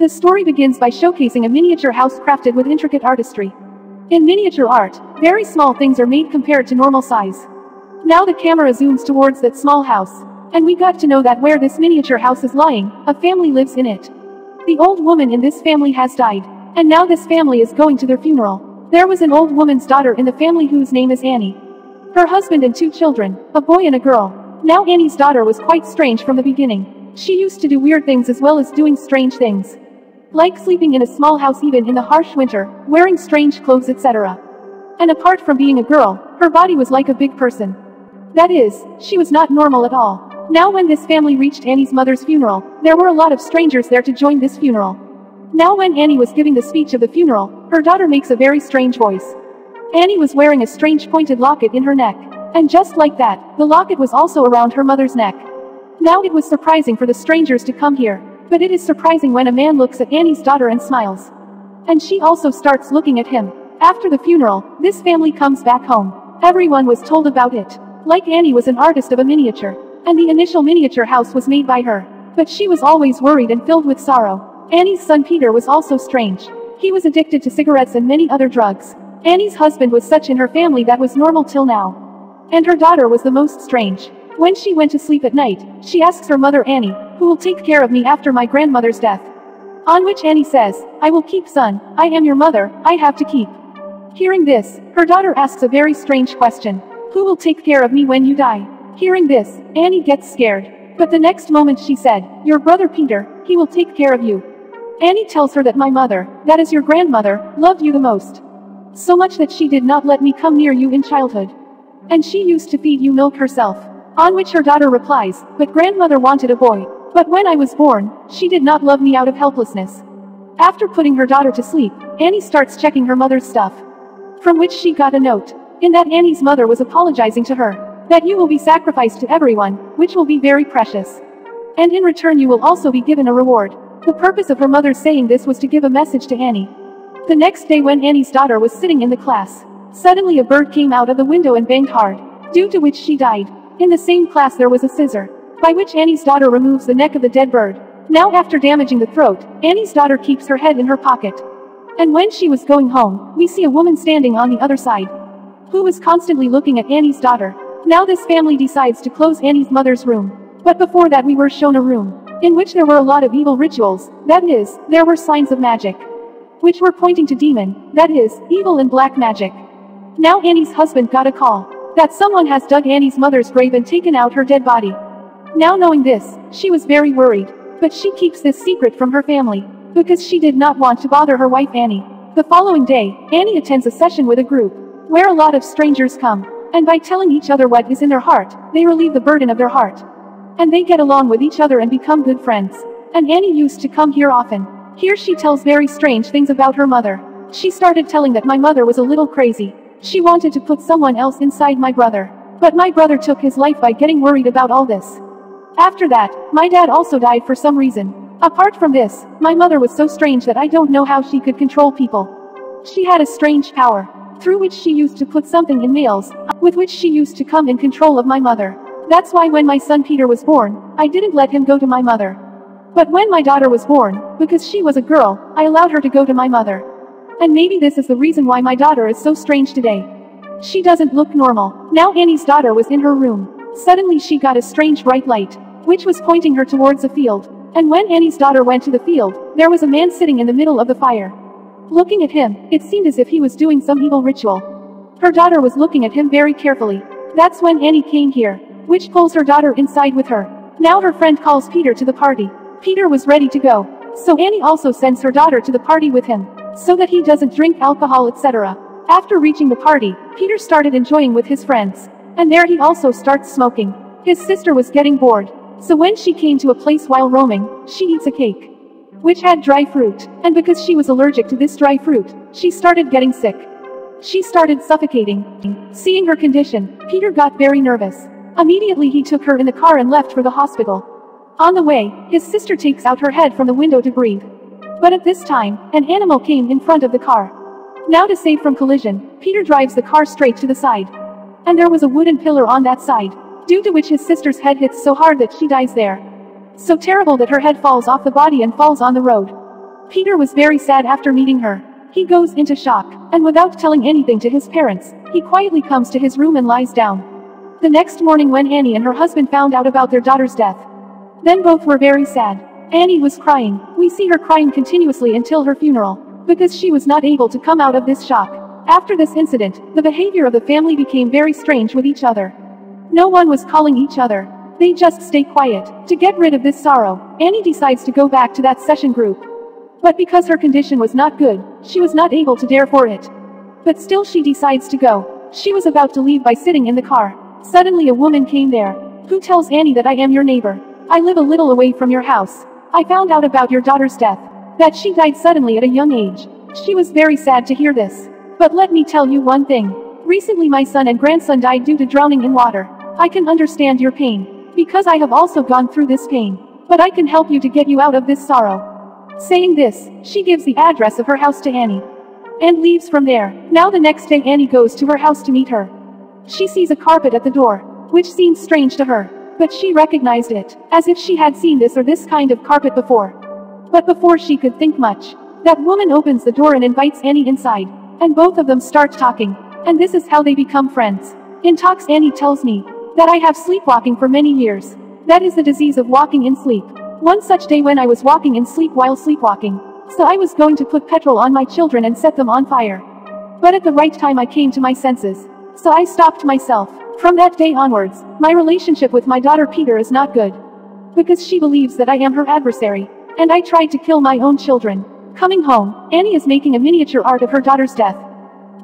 The story begins by showcasing a miniature house crafted with intricate artistry. In miniature art, very small things are made compared to normal size. Now the camera zooms towards that small house. And we got to know that where this miniature house is lying, a family lives in it. The old woman in this family has died. And now this family is going to their funeral. There was an old woman's daughter in the family whose name is Annie. Her husband and two children, a boy and a girl. Now Annie's daughter was quite strange from the beginning. She used to do weird things as well as doing strange things. Like sleeping in a small house even in the harsh winter, wearing strange clothes etc. And apart from being a girl, her body was like a big person. That is, she was not normal at all. Now when this family reached Annie's mother's funeral, there were a lot of strangers there to join this funeral. Now when Annie was giving the speech of the funeral, her daughter makes a very strange voice. Annie was wearing a strange pointed locket in her neck. And just like that, the locket was also around her mother's neck. Now it was surprising for the strangers to come here. But it is surprising when a man looks at Annie's daughter and smiles. And she also starts looking at him. After the funeral, this family comes back home. Everyone was told about it. Like Annie was an artist of a miniature. And the initial miniature house was made by her. But she was always worried and filled with sorrow. Annie's son Peter was also strange. He was addicted to cigarettes and many other drugs. Annie's husband was such in her family that was normal till now. And her daughter was the most strange. When she went to sleep at night, she asks her mother Annie, who will take care of me after my grandmother's death. On which Annie says, I will keep son, I am your mother, I have to keep. Hearing this, her daughter asks a very strange question. Who will take care of me when you die? Hearing this, Annie gets scared. But the next moment she said, Your brother Peter, he will take care of you. Annie tells her that my mother, that is your grandmother, loved you the most. So much that she did not let me come near you in childhood. And she used to feed you milk herself. On which her daughter replies, But grandmother wanted a boy. But when I was born, she did not love me out of helplessness. After putting her daughter to sleep, Annie starts checking her mother's stuff. From which she got a note. In that Annie's mother was apologizing to her that you will be sacrificed to everyone, which will be very precious. And in return you will also be given a reward. The purpose of her mother saying this was to give a message to Annie. The next day when Annie's daughter was sitting in the class, suddenly a bird came out of the window and banged hard, due to which she died. In the same class there was a scissor, by which Annie's daughter removes the neck of the dead bird. Now after damaging the throat, Annie's daughter keeps her head in her pocket. And when she was going home, we see a woman standing on the other side, who was constantly looking at Annie's daughter. Now this family decides to close Annie's mother's room. But before that we were shown a room, in which there were a lot of evil rituals, that is, there were signs of magic. Which were pointing to demon, that is, evil and black magic. Now Annie's husband got a call, that someone has dug Annie's mother's grave and taken out her dead body. Now knowing this, she was very worried, but she keeps this secret from her family, because she did not want to bother her wife Annie. The following day, Annie attends a session with a group, where a lot of strangers come. And by telling each other what is in their heart, they relieve the burden of their heart. And they get along with each other and become good friends. And Annie used to come here often. Here she tells very strange things about her mother. She started telling that my mother was a little crazy. She wanted to put someone else inside my brother. But my brother took his life by getting worried about all this. After that, my dad also died for some reason. Apart from this, my mother was so strange that I don't know how she could control people. She had a strange power through which she used to put something in males, with which she used to come in control of my mother. That's why when my son Peter was born, I didn't let him go to my mother. But when my daughter was born, because she was a girl, I allowed her to go to my mother. And maybe this is the reason why my daughter is so strange today. She doesn't look normal. Now Annie's daughter was in her room. Suddenly she got a strange bright light, which was pointing her towards a field. And when Annie's daughter went to the field, there was a man sitting in the middle of the fire. Looking at him, it seemed as if he was doing some evil ritual. Her daughter was looking at him very carefully. That's when Annie came here, which pulls her daughter inside with her. Now her friend calls Peter to the party. Peter was ready to go. So Annie also sends her daughter to the party with him, so that he doesn't drink alcohol etc. After reaching the party, Peter started enjoying with his friends. And there he also starts smoking. His sister was getting bored. So when she came to a place while roaming, she eats a cake which had dry fruit, and because she was allergic to this dry fruit, she started getting sick. She started suffocating. Seeing her condition, Peter got very nervous. Immediately he took her in the car and left for the hospital. On the way, his sister takes out her head from the window to breathe. But at this time, an animal came in front of the car. Now to save from collision, Peter drives the car straight to the side. And there was a wooden pillar on that side, due to which his sister's head hits so hard that she dies there so terrible that her head falls off the body and falls on the road. Peter was very sad after meeting her. He goes into shock, and without telling anything to his parents, he quietly comes to his room and lies down. The next morning when Annie and her husband found out about their daughter's death, then both were very sad. Annie was crying. We see her crying continuously until her funeral, because she was not able to come out of this shock. After this incident, the behavior of the family became very strange with each other. No one was calling each other. They just stay quiet. To get rid of this sorrow, Annie decides to go back to that session group. But because her condition was not good, she was not able to dare for it. But still she decides to go. She was about to leave by sitting in the car. Suddenly a woman came there. Who tells Annie that I am your neighbor? I live a little away from your house. I found out about your daughter's death. That she died suddenly at a young age. She was very sad to hear this. But let me tell you one thing. Recently my son and grandson died due to drowning in water. I can understand your pain. Because I have also gone through this pain. But I can help you to get you out of this sorrow. Saying this, she gives the address of her house to Annie. And leaves from there. Now the next day Annie goes to her house to meet her. She sees a carpet at the door, which seems strange to her. But she recognized it, as if she had seen this or this kind of carpet before. But before she could think much, that woman opens the door and invites Annie inside. And both of them start talking. And this is how they become friends. In talks Annie tells me, that I have sleepwalking for many years. That is the disease of walking in sleep. One such day when I was walking in sleep while sleepwalking. So I was going to put petrol on my children and set them on fire. But at the right time I came to my senses. So I stopped myself. From that day onwards, my relationship with my daughter Peter is not good. Because she believes that I am her adversary. And I tried to kill my own children. Coming home, Annie is making a miniature art of her daughter's death.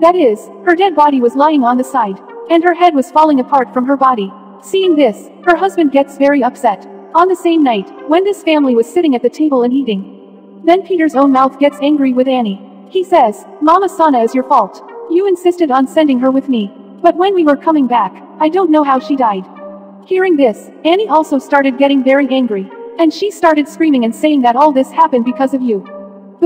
That is, her dead body was lying on the side. And her head was falling apart from her body. Seeing this, her husband gets very upset. On the same night, when this family was sitting at the table and eating. Then Peter's own mouth gets angry with Annie. He says, Mama Sana is your fault. You insisted on sending her with me. But when we were coming back, I don't know how she died. Hearing this, Annie also started getting very angry. And she started screaming and saying that all this happened because of you.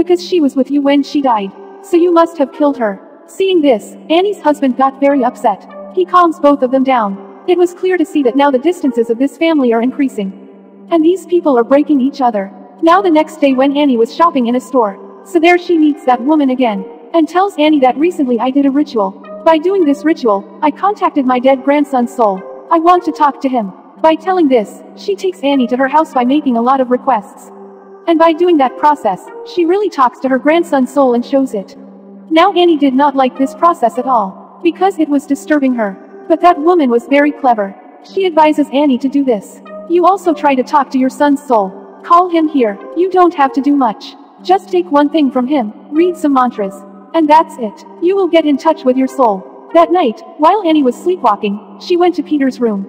Because she was with you when she died. So you must have killed her. Seeing this, Annie's husband got very upset. He calms both of them down. It was clear to see that now the distances of this family are increasing. And these people are breaking each other. Now the next day when Annie was shopping in a store. So there she meets that woman again. And tells Annie that recently I did a ritual. By doing this ritual, I contacted my dead grandson's soul. I want to talk to him. By telling this, she takes Annie to her house by making a lot of requests. And by doing that process, she really talks to her grandson's soul and shows it. Now Annie did not like this process at all. Because it was disturbing her. But that woman was very clever. She advises Annie to do this. You also try to talk to your son's soul. Call him here. You don't have to do much. Just take one thing from him, read some mantras. And that's it. You will get in touch with your soul. That night, while Annie was sleepwalking, she went to Peter's room.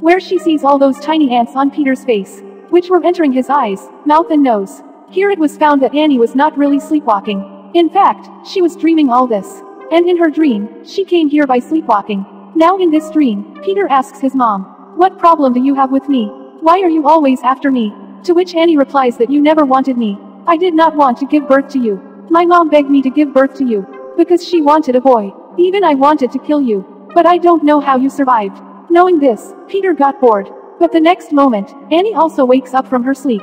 Where she sees all those tiny ants on Peter's face, which were entering his eyes, mouth and nose. Here it was found that Annie was not really sleepwalking. In fact, she was dreaming all this. And in her dream, she came here by sleepwalking. Now in this dream, Peter asks his mom, what problem do you have with me? Why are you always after me? To which Annie replies that you never wanted me. I did not want to give birth to you. My mom begged me to give birth to you. Because she wanted a boy. Even I wanted to kill you. But I don't know how you survived. Knowing this, Peter got bored. But the next moment, Annie also wakes up from her sleep.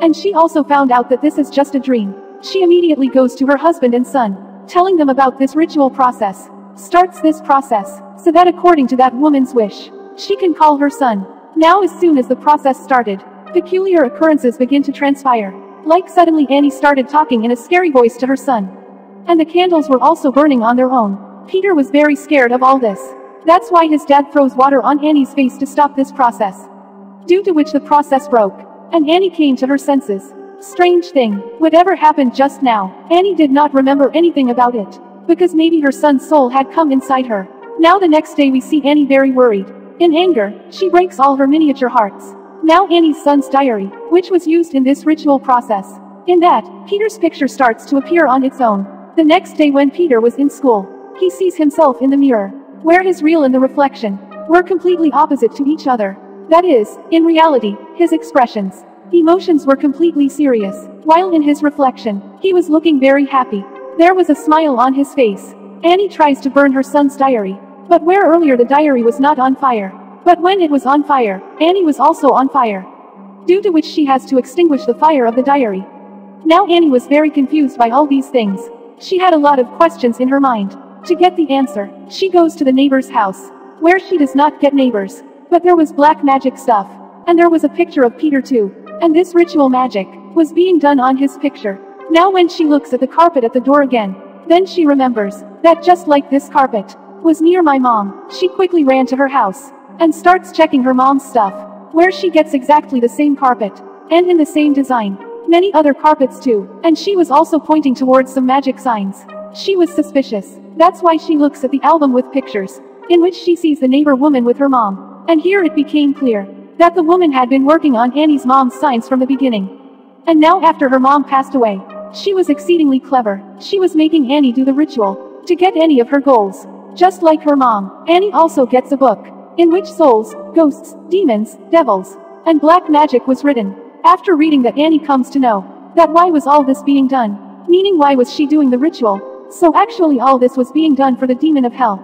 And she also found out that this is just a dream. She immediately goes to her husband and son, telling them about this ritual process. Starts this process, so that according to that woman's wish, she can call her son. Now as soon as the process started, peculiar occurrences begin to transpire. Like suddenly Annie started talking in a scary voice to her son. And the candles were also burning on their own. Peter was very scared of all this. That's why his dad throws water on Annie's face to stop this process. Due to which the process broke. And Annie came to her senses. Strange thing, whatever happened just now, Annie did not remember anything about it. Because maybe her son's soul had come inside her. Now the next day we see Annie very worried. In anger, she breaks all her miniature hearts. Now Annie's son's diary, which was used in this ritual process. In that, Peter's picture starts to appear on its own. The next day when Peter was in school, he sees himself in the mirror, where his real and the reflection were completely opposite to each other. That is, in reality, his expressions, emotions were completely serious, while in his reflection, he was looking very happy. There was a smile on his face. Annie tries to burn her son's diary, but where earlier the diary was not on fire. But when it was on fire, Annie was also on fire. Due to which she has to extinguish the fire of the diary. Now Annie was very confused by all these things. She had a lot of questions in her mind. To get the answer, she goes to the neighbor's house, where she does not get neighbors. But there was black magic stuff. And there was a picture of Peter too. And this ritual magic was being done on his picture. Now when she looks at the carpet at the door again, then she remembers that just like this carpet was near my mom, she quickly ran to her house and starts checking her mom's stuff, where she gets exactly the same carpet and in the same design. Many other carpets too, and she was also pointing towards some magic signs. She was suspicious. That's why she looks at the album with pictures, in which she sees the neighbor woman with her mom. And here it became clear that the woman had been working on Annie's mom's signs from the beginning. And now after her mom passed away, she was exceedingly clever. She was making Annie do the ritual to get any of her goals. Just like her mom, Annie also gets a book in which souls, ghosts, demons, devils, and black magic was written. After reading that Annie comes to know that why was all this being done? Meaning why was she doing the ritual? So actually all this was being done for the demon of hell.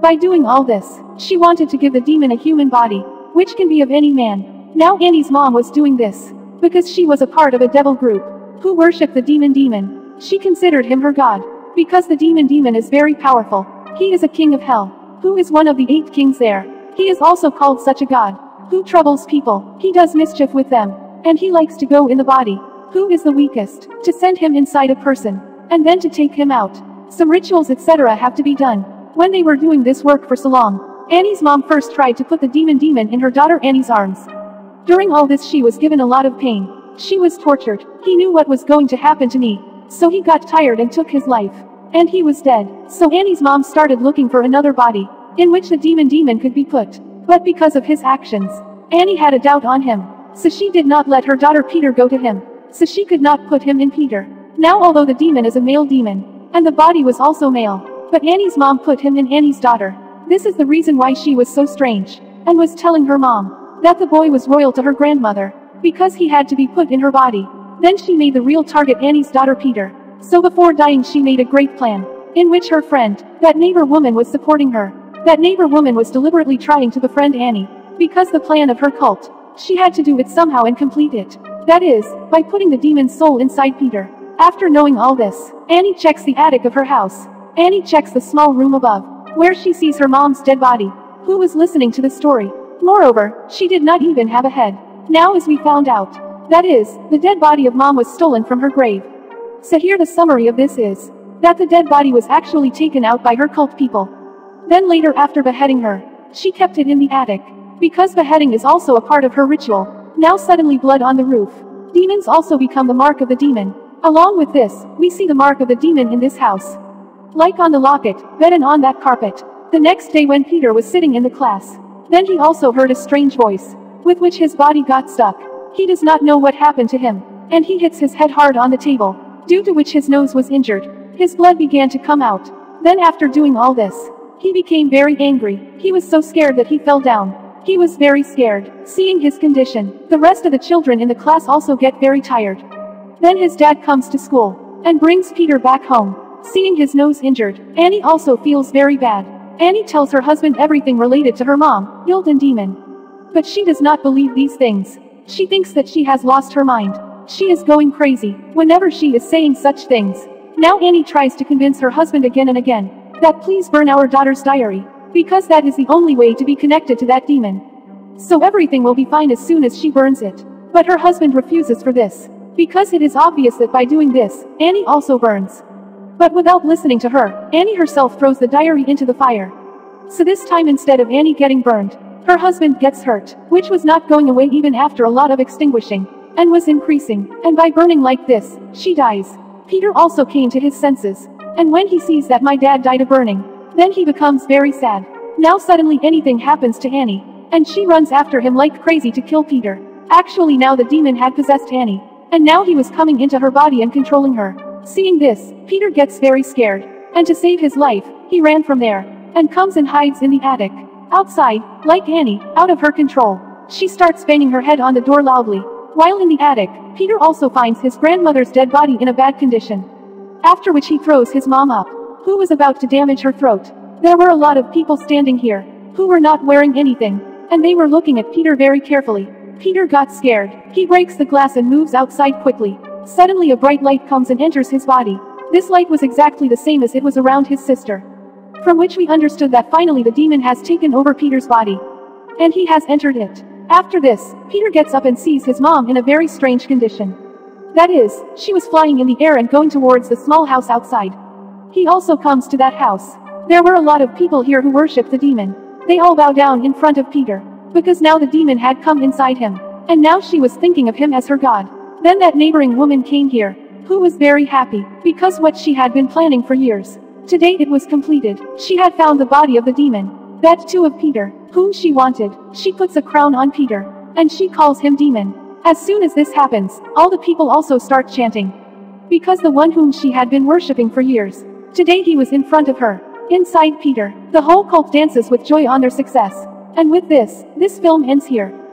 By doing all this, she wanted to give the demon a human body, which can be of any man. Now Annie's mom was doing this, because she was a part of a devil group, who worshipped the demon Paimon. She considered him her god, because the demon Paimon is very powerful. He is a king of hell, who is one of the eight kings there. He is also called such a god, who troubles people, he does mischief with them, and he likes to go in the body. Who is the weakest? To send him inside a person. And then to take him out. Some rituals etc. have to be done. When they were doing this work for so long, Annie's mom first tried to put the demon Paimon in her daughter Annie's arms. During all this she was given a lot of pain. She was tortured. He knew what was going to happen to me. So he got tired and took his life. And he was dead. So Annie's mom started looking for another body, in which the demon Paimon could be put. But because of his actions, Annie had a doubt on him. So she did not let her daughter Peter go to him. So she could not put him in Peter. Now although the demon is a male demon, and the body was also male, but Annie's mom put him in Annie's daughter. This is the reason why she was so strange, and was telling her mom, that the boy was royal to her grandmother, because he had to be put in her body. Then she made the real target Annie's daughter Peter. So before dying she made a great plan, in which her friend, that neighbor woman was supporting her. That neighbor woman was deliberately trying to befriend Annie, because the plan of her cult, she had to do it somehow and complete it. That is, by putting the demon's soul inside Peter. After knowing all this, Annie checks the attic of her house. Annie checks the small room above, where she sees her mom's dead body, who was listening to the story. Moreover, she did not even have a head. Now as we found out. That is, the dead body of mom was stolen from her grave. So here the summary of this is, that the dead body was actually taken out by her cult people. Then later after beheading her, she kept it in the attic, because beheading is also a part of her ritual. Now suddenly blood on the roof. Demons also become the mark of the demon. Along with this, we see the mark of the demon in this house. Like on the locket, bed and on that carpet. The next day when Peter was sitting in the class, then he also heard a strange voice, with which his body got stuck. He does not know what happened to him, and he hits his head hard on the table, due to which his nose was injured. His blood began to come out. Then after doing all this, he became very angry. He was so scared that he fell down. He was very scared, seeing his condition. The rest of the children in the class also get very tired. Then his dad comes to school, and brings Peter back home. Seeing his nose injured, Annie also feels very bad. Annie tells her husband everything related to her mom, and demon. But she does not believe these things. She thinks that she has lost her mind. She is going crazy, whenever she is saying such things. Now Annie tries to convince her husband again and again, that please burn our daughter's diary. Because that is the only way to be connected to that demon. So everything will be fine as soon as she burns it. But her husband refuses for this. Because it is obvious that by doing this, Annie also burns. But without listening to her, Annie herself throws the diary into the fire. So this time instead of Annie getting burned, her husband gets hurt, which was not going away even after a lot of extinguishing, and was increasing, and by burning like this, she dies. Peter also came to his senses, and when he sees that my dad died of burning, then he becomes very sad. Now suddenly anything happens to Annie. And she runs after him like crazy to kill Peter. Actually now the demon had possessed Annie. And now he was coming into her body and controlling her. Seeing this, Peter gets very scared. And to save his life, he ran from there. And comes and hides in the attic. Outside, like Annie, out of her control. She starts banging her head on the door loudly. While in the attic, Peter also finds his grandmother's dead body in a bad condition. After which he throws his mom up who was about to damage her throat. There were a lot of people standing here, who were not wearing anything, and they were looking at Peter very carefully. Peter got scared. He breaks the glass and moves outside quickly. Suddenly a bright light comes and enters his body. This light was exactly the same as it was around his sister. From which we understood that finally the demon has taken over Peter's body. And he has entered it. After this, Peter gets up and sees his mom in a very strange condition. That is, she was flying in the air and going towards the small house outside. He also comes to that house. There were a lot of people here who worship the demon. They all bow down in front of Peter. Because now the demon had come inside him. And now she was thinking of him as her god. Then that neighboring woman came here. Who was very happy. Because what she had been planning for years. Today it was completed. She had found the body of the demon. That too of Peter, whom she wanted. She puts a crown on Peter. And she calls him Paimon. As soon as this happens, all the people also start chanting. Because the one whom she had been worshipping for years. Today he was in front of her. Inside Peter, the whole cult dances with joy on their success. And with this, this film ends here.